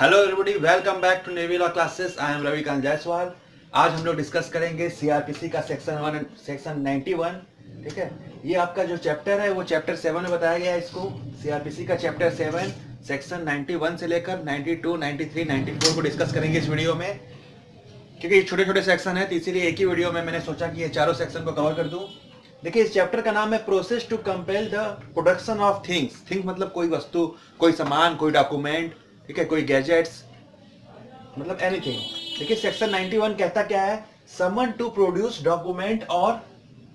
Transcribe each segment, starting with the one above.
Hello everybody welcome back to navy law classes I am Ravikant Jaiswal आज हम लोग discuss करेंगे CrPC का सेक्शन वन सेक्शन 91 ठीक है? ये आपका जो चैप्टर है वो चैप्टर सेवन में बताया गया है इसको। सीआरपीसी का चैप्टर सेवन सेक्शन 91 से लेकर 92, 93, 94 को डिस्कस करेंगे इस वीडियो में। क्योंकि ये छोटे छोटे सेक्शन है तो इसीलिए एक ही वीडियो में मैंने सोचा कि ये चारों सेक्शन को कवर कर दूँ। देखिए इस चैप्टर का नाम है process to compel the production of things things मतलब कोई वस्तु कोई सामान कोई डॉक्यूमेंट ठीक है, कोई गैजेट्स मतलब एनीथिंग देखिए सेक्शन 91 कहता क्या है? समन टू प्रोड्यूस डॉक्यूमेंट और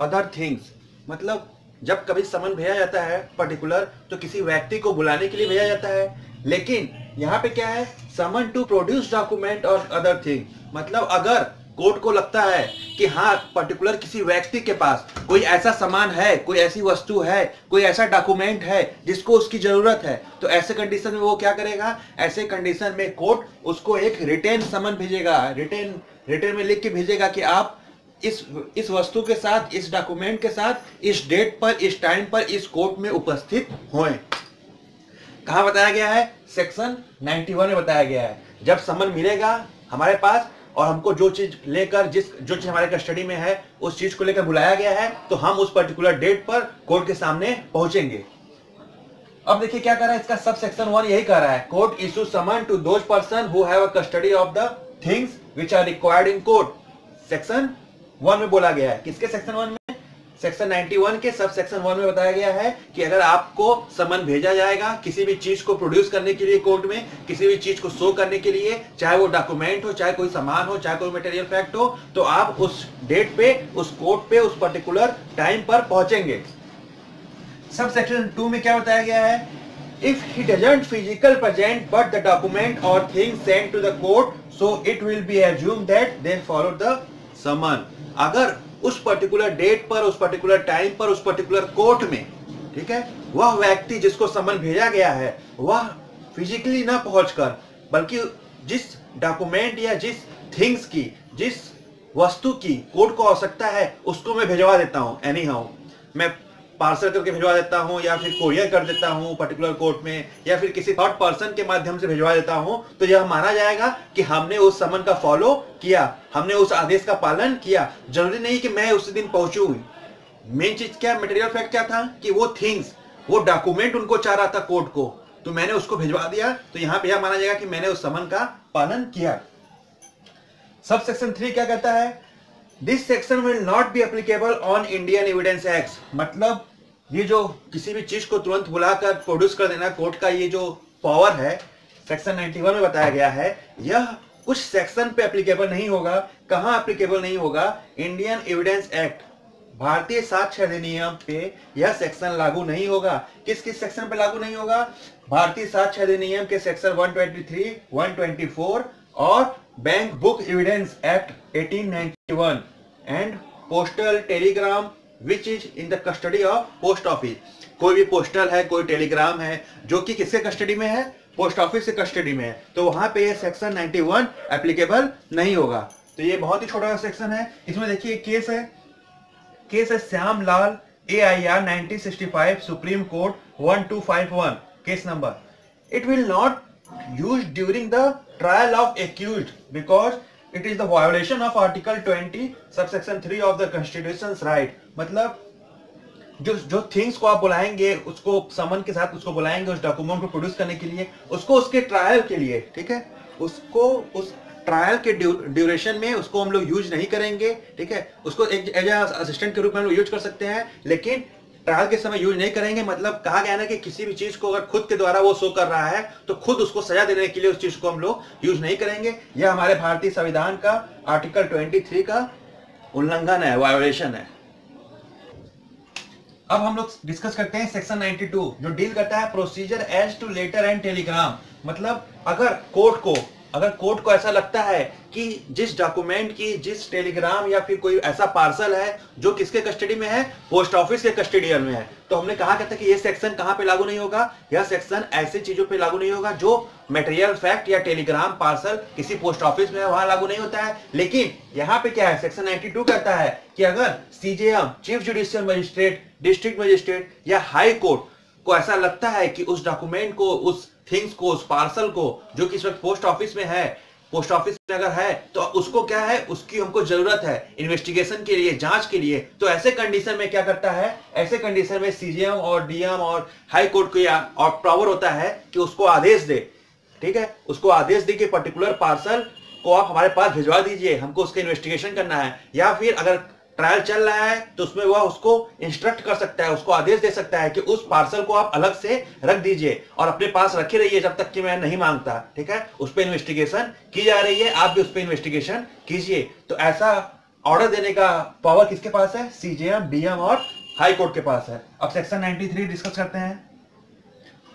अदर थिंग्स मतलब जब कभी समन भेजा जाता है पर्टिकुलर तो किसी व्यक्ति को बुलाने के लिए भेजा जाता है। लेकिन, यहाँ पे क्या है? समन टू प्रोड्यूस डॉक्यूमेंट और अदर थिंग मतलब अगर कोर्ट को लगता है कि हाँ पर्टिकुलर किसी व्यक्ति के पास कोई ऐसा सामान है, कोई ऐसी वस्तु है, कोई ऐसा डॉक्यूमेंट है जिसको उसकी ज़रूरत है तो ऐसे कंडीशन में वो क्या करेगा? ऐसे कंडीशन में कोर्ट उसको एक रिटेन समन भेजेगा। रिटेन रिटेन में लिख के भेजेगा कि आप इस इस वस्तु के साथ, इस डॉक्यूमेंट के साथ, इस डेट पर, इस टाइम पर, इस कोर्ट में उपस्थित हों कहा बताया गया है? सेक्शन 91 में बताया गया है। जब समन मिलेगा हमारे पास और हमको जो चीज़ लेकर, जिस, जो चीज़ हमारे कस्टडी में है, उस चीज़ को लेकर बुलाया गया है तो हम उस पर्टिकुलर डेट पर कोर्ट के सामने पहुँचेंगे। अब देखिए क्या कर रहा है, इसका सब सेक्शन वन यही कर रहा है court issue summon to the person who have custody of the things which are required in court section one में बोला गया है। किसके सेक्शन वन में? सेक्शन 91 के सब सेक्शन वन में बताया गया है कि अगर आपको समन भेजा जाएगा किसी भी चीज़ को प्रोड्यूस करने के लिए कोर्ट में, किसी भी चीज़ को शो करने के लिए, चाहे वो डॉक्यूमेंट हो, चाहे कोई सामान हो, चाहे कोई मटेरियल फैक्ट हो तो आप उस डेट पे, उस कोर्ट पे, उस पर्टिकुलर टाइम पर पहुँचेंगे। सब सेक्शन टू में क्या बताया गया है? If he doesn't physical present but the document और thing send to the court so it will be assume that they follow the summon अगर उस पर्टिकुलर डेट पर, उस पर्टिकुलर टाइम पर, उस पर्टिकुलर कोर्ट में, ठीक है? वह व्यक्ति जिसको समन भेजा गया है, वह फिजिकली ना पहुंचकर, बल्कि जिस डॉक्यूमेंट या जिस थिंग्स की, जिस वस्तु की कोर्ट को आवश्यकता है, उसको मैं भिजवा देता हूँ एनी हाउ मैं पार्सल करके भिजवा देता हूँ या फिर कोरियर कर देता हूँ पर्टिकुलर कोर्ट में या फिर किसी थर्ड पर्सन के माध्यम से भिजवा देता हूँ तो यह माना जाएगा कि हमने उस समन का फॉलो किया, हमने उस आदेश का पालन किया। ज़रूरी नहीं कि मैं उसी दिन पहुंचू। मेन चीज़ क्या मटेरियल फैक्ट क्या था कि वो थिंग्स वो डॉक्यूमेंट उनको चाह रहा था कोर्ट को तो मैंने उसको भिजवा दिया। तो यहाँ पर यह माना जाएगा कि मैंने उस समन का पालन किया। सब सेक्शन थ्री क्या कहता है? This section will not be applicable on Indian Evidence Act मतलब ये जो किसी भी चीज़ को तुरंत बुलाकर प्रोड्यूस कर देना कोर्ट का ये जो पावर है सेक्शन 91 में बताया गया है यह कुछ सेक्शन पे एप्लीकेबल नहीं होगा। कहाँ एप्लीकेबल नहीं होगा? इंडियन एविडेंस एक्ट भारतीय साक्ष्य अधिनियम पे यह सेक्शन लागू नहीं होगा। किस किस सेक्शन पे लागू नहीं होगा? भारतीय साक्ष्य अधिनियम के सेक्शन 123, 124 और bank book evidence act 1891 and postal telegram which is in the custody of post office कोई भी पोस्टल है, कोई टेलीग्राम है, जो कि किसके कस्टडी में है? पोस्ट ऑफ़िस के कस्टडी में है। तो वहाँ पे ये सेक्शन 91 एप्लीकेबल नहीं होगा। तो ये बहुत ही छोटा सा सेक्शन है। इसमें देखिए केस है। केस है Shyam Lal A I R nineteen sixty five Supreme Court 1251 case number it will not used during the trial of accused because it is the violation of article 20 subsection 3 of the constitution's right. मतलब जो जो things को आप बुलाएँगे, उसको समन के साथ उसको बुलाएँगे, उस डॉक्यूमेंट को प्रोड्यूस करने के लिए, उसको उसके ट्रायल के लिए, ठीक है? उसको, उस ट्रायल के ड्यूरेशन में उसको हम लोग यूज़ नहीं करेंगे, ठीक है? उसको एक एज असिस्टेंट के रूप में हम लोग यूज़ कर सकते हैं, लेकिन ट्रायल के समय यूज़ नहीं करेंगे मतलब कहा गया ना कि किसी भी चीज़ को अगर खुद के द्वारा वो शो कर रहा है तो खुद उसको सजा देने के लिए उस चीज़ को हम लोग यूज़ नहीं करेंगे। यह हमारे भारतीय संविधान का आर्टिकल 23 का उल्लंघन है वायोलेशन है। अब हम लोग डिस्कस करते हैं सेक्शन 92 जो डील करता है procedure as to letter and telegram मतलब अगर कोर्ट को अगर कोर्ट को ऐसा लगता है कि जिस डॉक्यूमेंट की, जिस टेलीग्राम या फिर कोई ऐसा पार्सल है जो किसके कस्टडी में है, पोस्ट ऑफ़िस के कस्टडियल में है तो हमने कहा कहता कि ये सेक्शन कहाँ पे लागू नहीं होगा? यह सेक्शन ऐसी चीज़ों पे लागू नहीं होगा जो मटेरियल फैक्ट या टेलीग्राम, पार्सल किसी पोस्ट ऑफ़िस में वहाँ लागू नहीं होता है। लेकिन यहाँ पे क्या है? सेक्शन 92 कहता है कि अगर CJM chief judicial magistrate district magistrate या हाई कोर्ट को ऐसा लगता है कि उस डॉक्यूमेंट को, उस थिंग्स को, उस पार्सल को, जो कि इस वक्त पोस्ट ऑफ़िस में है पोस्ट ऑफ़िस में अगर है तो उसको क्या है? उसकी हमको ज़रूरत है इन्वेस्टिगेशन के लिए, जाँच के लिए। तो ऐसे कंडीशन में क्या करता है? ऐसे कंडीशन में सीजीएम और डीएम और हाई कोर्ट को और पावर होता है कि उसको आदेश दे। ठीक है? उसको आदेश दे कि पर्टिकुलर पार्सल को आप हमारे पास भिजवा दीजिए। हमको उसका इन्वेस्टिगेशन करना है। या फिर अगर ट्रायल चल रहा है तो उसमें वह उसको इंस्ट्रक्ट कर सकता है, उसको आदेश दे सकता है कि उस पार्सल को आप अलग से रख दीजिए और अपने पास रखे रहिए जब तक कि मैं नहीं माँगता, ठीक है? उस पर इन्वेस्टिगेशन की जा रही है, आप भी उस पर इन्वेस्टिगेशन कीजिए। तो ऐसा ऑर्डर देने का पावर किसके पास है? सीजेएम बीएम और हाई कोर्ट के पास है। अब सेक्शन 93 डिस्कस करते हैं।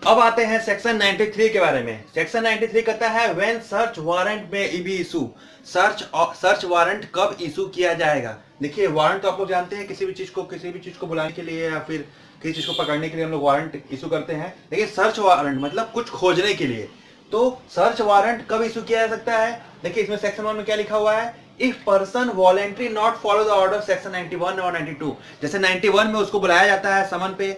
अब आते हैं सेक्शन 93 के बारे में। सेक्शन 93 कहता है when search warrant may be issue search search warrant कब इशू किया जाएगा? देखिए वारंट तो आप लोग जानते हैं, किसी भी चीज़ को, किसी भी चीज़ को बुलाने के लिए या फिर किसी चीज़ को पकड़ने के लिए हम लोग वारंट इशू करते हैं। देखिए सर्च वारंट मतलब कुछ खोजने के लिए। तो सर्च वारंट कब इशू किया जा सकता है? देखिए, इसमें सेक्शन वन में क्या लिखा हुआ है? If person voluntary not follow the order section 91 और 92 जैसे 91 में उसको बुलाया जाता है समन पे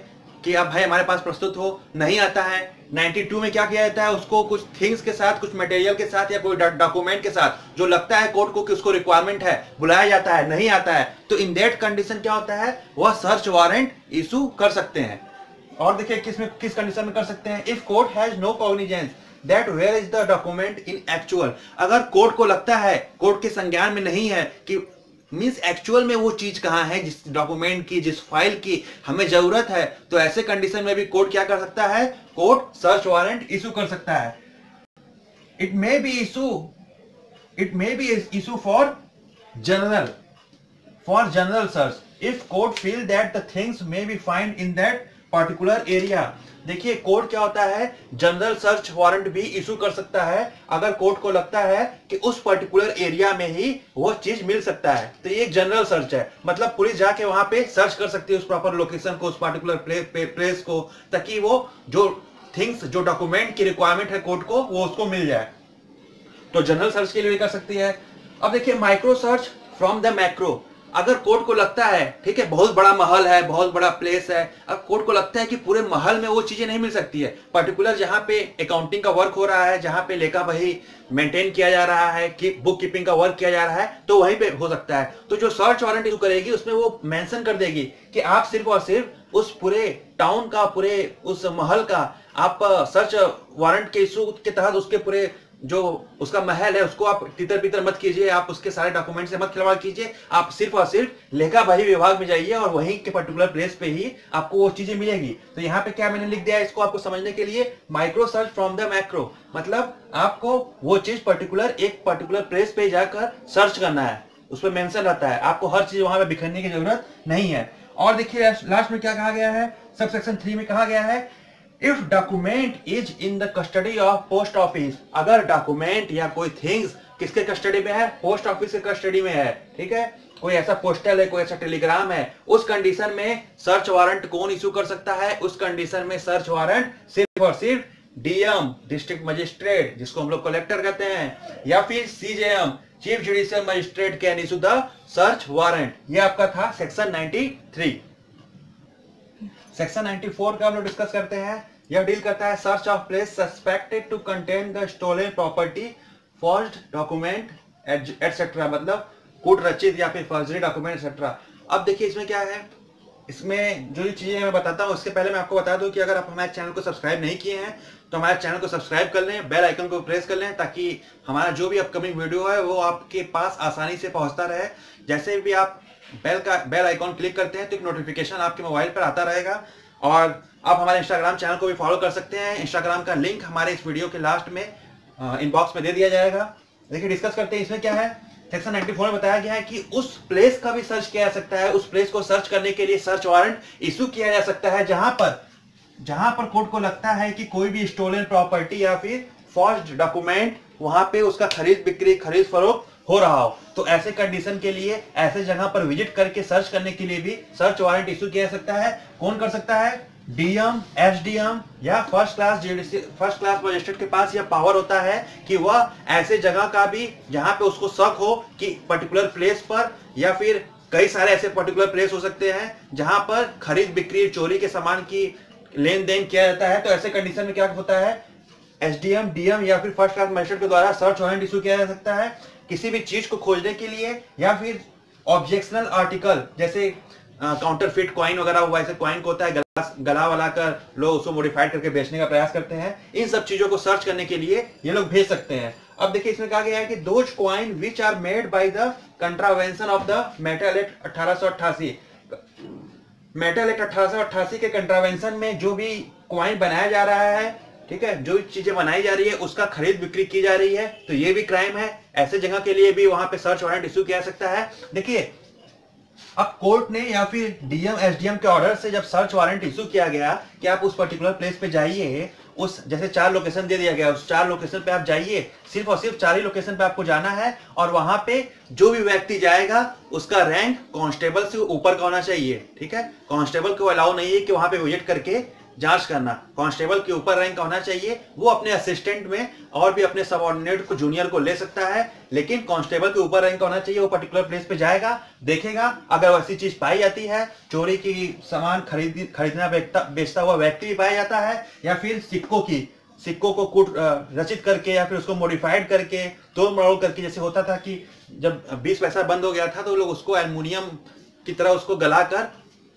कि अब भाई हमारे पास प्रस्तुत हो, नहीं आता है। 92 में क्या किया जाता है, उसको कुछ थिंग्स के साथ, कुछ मटेरियल के साथ या कोई डॉक्यूमेंट के साथ, जो लगता है कोर्ट को कि उसको रिक्वायरमेंट है, बुलाया जाता है, नहीं आता है तो इन दैट कंडीशन क्या होता है, वह सर्च वारंट इशू कर सकते हैं। और देखिए किसमें किस कंडीशन में कर सकते हैं। If court has no cognizance that where is the document in actual अगर कोर्ट को लगता है कोर्ट के संज्ञान में नहीं है कि मीन्स एक्चुअल में वो चीज़ कहाँ है? जिस डॉक्यूमेंट की, जिस फ़ाइल की हमें ज़रूरत है तो ऐसे कंडीशन में भी कोर्ट क्या कर सकता है? कोर्ट सर्च वारंट इशू कर सकता है। It may be issue it may be issue for general for general search if court feel that the things may be find in that particular area देखिए court क्या होता है? General search warrant भी issue कर सकता है अगर court को लगता है कि उस पर्टिकुलर एरिया में ही वो चीज़ मिल सकता है। तो ये एक जनरल सर्च है। मतलब पुलिस जाके वहाँ पे सर्च कर सकती है उस प्रॉपर लोकेशन को उस पर्टिकुलर प्ले, प्लेस को ताकि वो जो थिंग्स जो डॉक्यूमेंट की रिक्वायरमेंट है कोर्ट को वो उसको मिल जाए। तो जनरल सर्च के लिए कर सकती है। अब देखिए micro search from the macro अगर कोर्ट को लगता है, ठीक है, बहुत बड़ा महल है, बहुत बड़ा प्लेस है, अब कोर्ट को लगता है कि पूरे महल में वो चीज़ें नहीं मिल सकती है। पर्टिकुलर जहाँ पे अकाउंटिंग का वर्क हो रहा है, जहाँ पे लेखा वही मेंटेन किया जा रहा है, कि बुक कीपिंग का वर्क किया जा रहा है तो वहीं पे हो सकता है। तो जो सर्च वारंट इशू करेगी, उसमें वो मेंशन कर देगी कि आप सिर्फ़ और सिर्फ़ उस पूरे टाउन का, पूरे उस महल का, आप सर्च वारंट के इशू के तहत उसके पूरे जो उसका महल है, उसको आप तितर पितर मत कीजिए, आप उसके सारे डॉक्यूमेंट से मत खिलवाड़ कीजिए, आप सिर्फ़ और सिर्फ़ लेखा भाई विभाग में जाइए और वहीं के पर्टिकुलर प्लेस पे ही आपको वो चीज़ें मिलेगी। तो यहाँ पे क्या मैंने लिख दिया है इसको आपको समझने के लिए? Micro search from the macro मतलब आपको वो चीज़ पर्टिकुलर एक पर्टिकुलर प्लेस पे जाकर सर्च करना है। उस पर मेंशन रहता है। आपको हर चीज़ वहाँ पे बिखरने की ज़रूरत नहीं है। और देखिए लास्ट में क्या कहा गया है? सब सेक्शन थ्री में कहा गया है if document is in the custody of post office अगर डॉक्यूमेंट या कोई थिंग्स किसके कस्टडी में है? पोस्ट ऑफ़िस के कस्टडी में है, ठीक है? कोई ऐसा पोस्टल है, कोई ऐसा टेलीग्राम है, उस कंडीशन में सर्च वारंट कौन इशू कर सकता है? उस कंडीशन में सर्च वारंट सिर्फ़ और सिर्फ़ डीएम डिस्ट्रिक्ट मजिस्ट्रेट जिसको हम लोग कलेक्टर कहते हैं, या फिर CJM chief judicial magistrate can issue the search warrant ये आपका था सेक्शन 93 सेक्शन 94 का हम लोग डिस्कस करते हैं। यह डील करता है search of place suspected to contain the stolen property forged document etcetera मतलब कूट रचित या फिर फर्जरी डॉक्यूमेंट एटसेट्रा अब देखिए इसमें क्या है? इसमें जो चीज़ें मैं बताता हूँ, उसके पहले मैं आपको बता दूँ कि अगर आप हमारे चैनल को सब्सक्राइब नहीं किए हैं तो हमारे चैनल को सब्सक्राइब कर लें बेल आइकन को प्रेस कर लें, ताकि हमारा जो भी अपकमिंग वीडियो है, वो आपके पास आसानी से पहुँचता रहे। जैसे भी आप बेल का, बेल आइकॉन क्लिक करते हैं तो एक नोटिफिकेशन आपके मोबाइल पर आता रहेगा। और आप हमारे इंस्टाग्राम चैनल को भी फॉलो कर सकते हैं। इंस्टाग्राम का लिंक हमारे इस वीडियो के लास्ट में इनबॉक्स में दे दिया जाएगा। देखिए डिस्कस करते हैं, इसमें क्या है? सेक्शन 94 में बताया गया है कि उस प्लेस का भी सर्च किया जा सकता है। उस प्लेस को सर्च करने के लिए सर्च वारंट इशू किया जा सकता है, जहाँ पर जहाँ पर कोर्ट को लगता है कि कोई भी स्टोलन प्रॉपर्टी या फिर फॉर्ज डॉक्यूमेंट वहाँ पे उसका खरीद बिक्री, खरीद फरोख्त हो रहा हो। तो ऐसे कंडीशन के लिए, ऐसे जगह पर विज़िट करके सर्च करने के लिए भी सर्च वारंट इश्यू किया जा सकता है। कौन कर सकता है? डीएम एसडीएम या first class first class magistrate के पास यह पावर होता है कि वह ऐसे जगह का भी, जहाँ पे उसको शक हो कि पर्टिकुलर प्लेस पर या फिर कई सारे ऐसे पर्टिकुलर प्लेस हो सकते हैं, जहाँ पर खरीद, बिक्री, चोरी के सामान की लेन देन किया जाता है। तो ऐसे कंडीशन में क्या होता है? एसडीएम डीएम या फिर फ़र्स्ट क्लास मजिस्ट्रेट के द्वारा सर्च वारंट इशू किया जा सकता है। किसी भी चीज़ को खोजने के लिए या फिर ऑब्जेक्शनल आर्टिकल जैसे काउंटर फिट क्वाइन वगैरह हुआ, ऐसे क्वाइन को होता है गला गला वाला कर लोग उसको मॉडिफाइड करके बेचने का प्रयास करते हैं। इन सब चीज़ों को सर्च करने के लिए ये लोग भेज सकते हैं। अब देखिए, इसमें कहा गया है कि those coin which are made by the contravention of the metal act अठारह मेटल एक्ट अठारह के कंट्रावेंशन में जो भी क्वाइन बनाया जा रहा है ठीक है? जो चीज़ें बनाई जा रही है, उसका खरीद बिक्री की जा रही है। तो ये भी क्राइम है। ऐसे जगह के लिए भी वहाँ पे सर्च वारंट इश्यू किया सकता है। देखिए, अब कोर्ट ने या फिर डीएम एसडीएम के ऑर्डर से जब सर्च वारंट इशू किया गया कि आप उस पर्टिकुलर प्लेस पे जाइए, उस जैसे चार लोकेशन दे दिया गया, उस चार लोकेशन पे आप जाइए, सिर्फ़ और सिर्फ़ चार ही लोकेशन पे आपको जाना है और वहाँ पे जो भी व्यक्ति जाएगा, उसका रैंक कांस्टेबल से ऊपर का होना चाहिए। ठीक है? कांस्टेबल को अलाउ नहीं है कि वहाँ पे विज़िट करके जाँच करना। कांस्टेबल के ऊपर रैंक होना चाहिए। वो अपने असिस्टेंट में और भी अपने सबॉर्डिनेट को जूनियर को ले सकता है, लेकिन कांस्टेबल के ऊपर रैंक होना चाहिए। वो पर्टिकुलर प्लेस पे जाएगा, देखेगा, अगर वैसी चीज़ पाई जाती है, चोरी की सामान खरीद, खरीदना बेचता हुआ व्यक्ति भी पाया जाता है, या फिर सिक्कों की, सिक्कों को कूट रचित करके या फिर उसको मॉडिफाइड करके, तोड़ मरोड़ करके, जैसे होता था कि जब बीस पैसा बंद हो गया था तो लोग उसको एल्यूमिनियम की तरह उसको गलाकर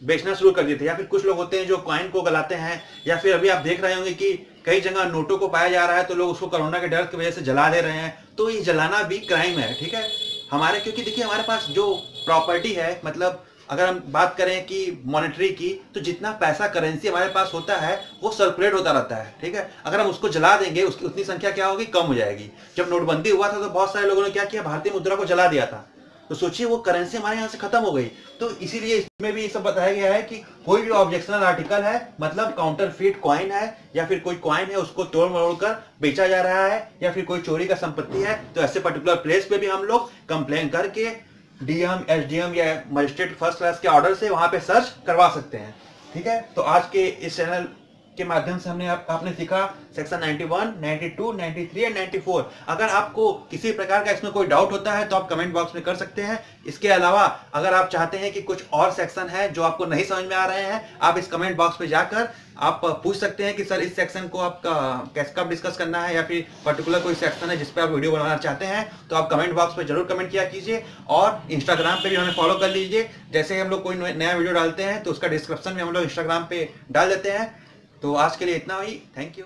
बेचना शुरू कर दिए थे, या फिर कुछ लोग होते हैं जो कॉइन को गलाते हैं, या फिर अभी आप देख रहे होंगे कि कई जगह नोटों को पाया जा रहा है तो लोग उसको कोरोना के डर की वजह से जला दे रहे हैं। तो ये जलाना भी क्राइम है, ठीक है? हमारे, क्योंकि देखिए हमारे पास जो प्रॉपर्टी है मतलब अगर हम बात करें कि मॉनेटरी की तो जितना पैसा करेंसी हमारे पास होता है, वो सर्कुलेट होता रहता है, ठीक है? अगर हम उसको जला देंगे, उसकी, उतनी संख्या क्या होगी? कम हो जाएगी। जब नोटबंदी हुआ था तो बहुत सारे लोगों ने क्या किया? भारतीय मुद्रा को जला दिया था। तो सोचिए वो करेंसी हमारे यहाँ से खत्म हो गई। तो इसीलिए इसमें भी सब बताया गया है कि कोई भी ऑब्जेक्शनल आर्टिकल है मतलब काउंटर फीट क्वाइन है, या फिर कोई क्वाइन है उसको तोड़ मरोड़ कर बेचा जा रहा है, या फिर कोई चोरी का संपत्ति है तो ऐसे पर्टिकुलर प्लेस पे भी हम लोग कंप्लेन करके डीएम एसडीएम या मजिस्ट्रेट फ़र्स्ट क्लास के ऑर्डर से वहाँ पे सर्च करवा सकते हैं। ठीक है? तो आज के इस चैनल के माध्यम से हमने आप, आपने सीखा सेक्शन 91, 92, 93 एंड 94 अगर आपको किसी प्रकार का इसमें कोई डाउट होता है तो आप कमेंट बॉक्स में कर सकते हैं। इसके अलावा अगर आप चाहते हैं कि कुछ और सेक्शन है जो आपको नहीं समझ में आ रहे हैं आप इस कमेंट बॉक्स में जाकर आप पूछ सकते हैं कि सर इस सेक्शन को आपका कैसे कब डिस्कस करना है या फिर पर्टिकुलर कोई सेक्शन है जिसपे आप वीडियो बनाना चाहते हैं तो आप कमेंट बॉक्स में ज़रूर कमेंट किया कीजिए और इंस्टाग्राम पे भी हमें फॉलो कर लीजिए। जैसे हम लोग कोई नया वीडियो डालते हैं तो उसका डिस्क्रिप्शन में हम लोग इंस्टाग्राम पे डाल देते हैं। तो आज के लिए इतना ही। Thank you